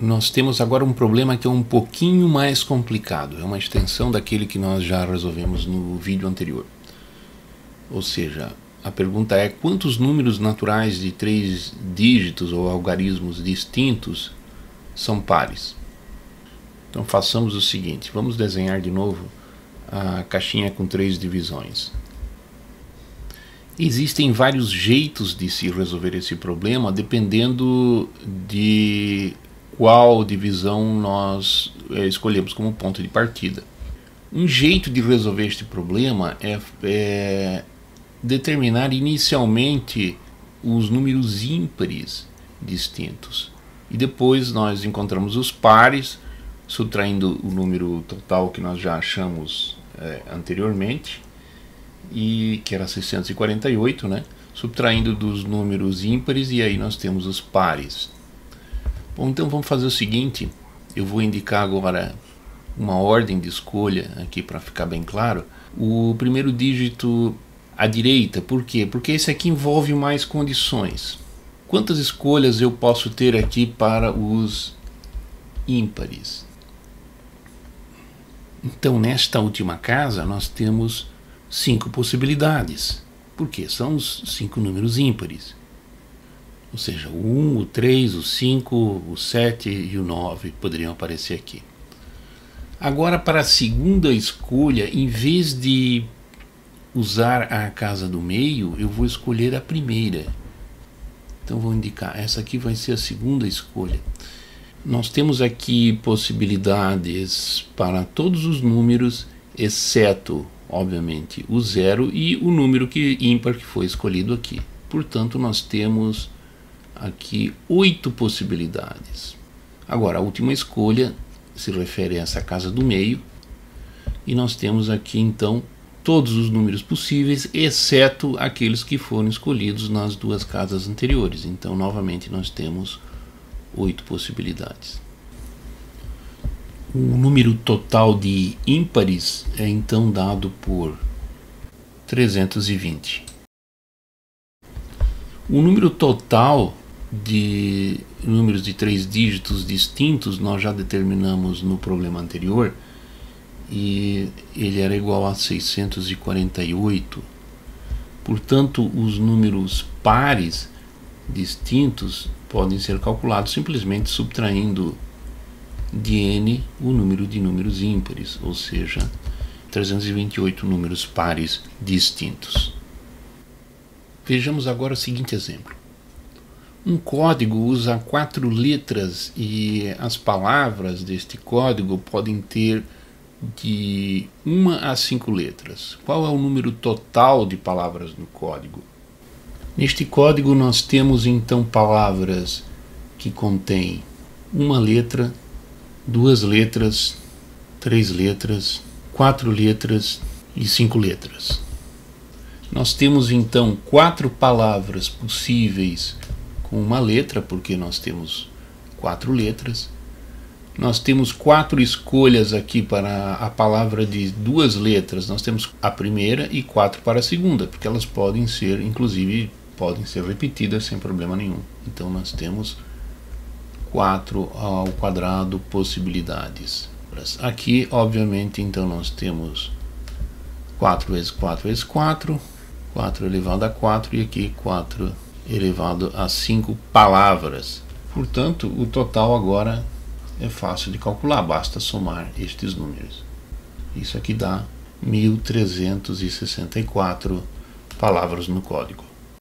nós temos agora um problema que é um pouquinho mais complicado. É uma extensão daquele que nós já resolvemos no vídeo anterior. Ou seja, a pergunta é quantos números naturais de três dígitos ou algarismos distintos são pares? Então façamos o seguinte, vamos desenhar de novo a caixinha com três divisões. Existem vários jeitos de se resolver esse problema dependendo de qual divisão nós é, escolhemos como ponto de partida. Um jeito de resolver este problema é, é determinar inicialmente os números ímpares distintos. E depois nós encontramos os pares, subtraindo o número total que nós já achamos é, anteriormente, e que era 648, né? subtraindo dos números ímpares, e aí nós temos os pares. Bom, então vamos fazer o seguinte, eu vou indicar agora uma ordem de escolha aqui para ficar bem claro. O primeiro dígito à direita. Por quê? Porque esse aqui envolve mais condições. Quantas escolhas eu posso ter aqui para os ímpares? Então, nesta última casa, nós temos cinco possibilidades. Por quê? São os cinco números ímpares. Ou seja, o 1, o 3, o 5, o 7 e o 9 poderiam aparecer aqui. Agora, para a segunda escolha, em vez de usar a casa do meio, eu vou escolher a primeira. Então vou indicar, essa aqui vai ser a segunda escolha. Nós temos aqui possibilidades para todos os números, exceto, obviamente, o zero e o número que, ímpar que foi escolhido aqui. Portanto, nós temos aqui oito possibilidades. Agora, a última escolha se refere a essa casa do meio, e nós temos aqui então todos os números possíveis, exceto aqueles que foram escolhidos nas duas casas anteriores. Então, novamente, nós temos oito possibilidades. O número total de ímpares é então dado por 320. O número total de números de três dígitos distintos nós já determinamos no problema anterior e ele era igual a 648. Portanto, os números pares distintos podem ser calculados simplesmente subtraindo de n o número de números ímpares, ou seja, 328 números pares distintos. Vejamos agora o seguinte exemplo. Um código usa quatro letras e as palavras deste código podem ter de uma a cinco letras. Qual é o número total de palavras no código? Neste código nós temos então palavras que contêm uma letra, duas letras, três letras, quatro letras e cinco letras. Nós temos então quatro palavras possíveis com uma letra, porque nós temos quatro letras, nós temos quatro escolhas aqui para a palavra de duas letras. Nós temos a primeira e quatro para a segunda, porque elas podem ser, inclusive, podem ser repetidas sem problema nenhum. Então nós temos quatro ao quadrado possibilidades. Aqui, obviamente, então nós temos 4 vezes 4 vezes 4, 4 elevado a 4 e aqui 4 elevado a 5 palavras. Portanto, o total agora é fácil de calcular, basta somar estes números. Isso aqui dá 1364 palavras no código.